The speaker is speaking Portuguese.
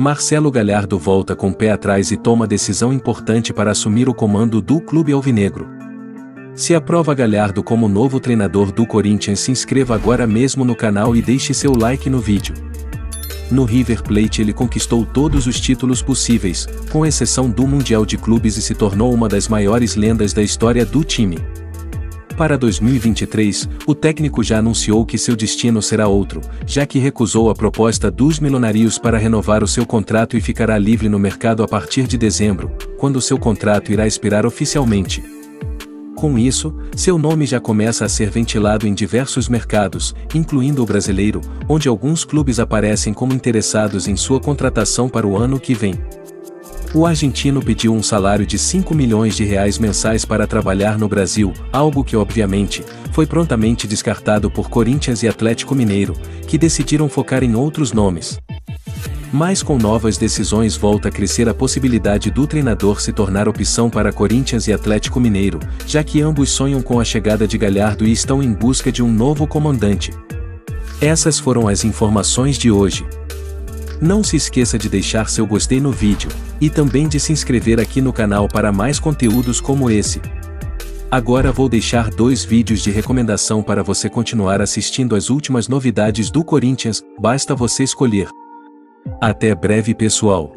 Marcelo Galhardo volta com pé atrás e toma decisão importante para assumir o comando do clube alvinegro. Se aprova Galhardo como novo treinador do Corinthians, se inscreva agora mesmo no canal e deixe seu like no vídeo. No River Plate ele conquistou todos os títulos possíveis, com exceção do Mundial de Clubes e se tornou uma das maiores lendas da história do time. Para 2023, o técnico já anunciou que seu destino será outro, já que recusou a proposta dos milionários para renovar o seu contrato e ficará livre no mercado a partir de dezembro, quando seu contrato irá expirar oficialmente. Com isso, seu nome já começa a ser ventilado em diversos mercados, incluindo o brasileiro, onde alguns clubes aparecem como interessados em sua contratação para o ano que vem. O argentino pediu um salário de 5 milhões de reais mensais para trabalhar no Brasil, algo que obviamente foi prontamente descartado por Corinthians e Atlético Mineiro, que decidiram focar em outros nomes. Mas com novas decisões volta a crescer a possibilidade do treinador se tornar opção para Corinthians e Atlético Mineiro, já que ambos sonham com a chegada de Galhardo e estão em busca de um novo comandante. Essas foram as informações de hoje. Não se esqueça de deixar seu gostei no vídeo, e também de se inscrever aqui no canal para mais conteúdos como esse. Agora vou deixar dois vídeos de recomendação para você continuar assistindo as últimas novidades do Corinthians, basta você escolher. Até breve pessoal!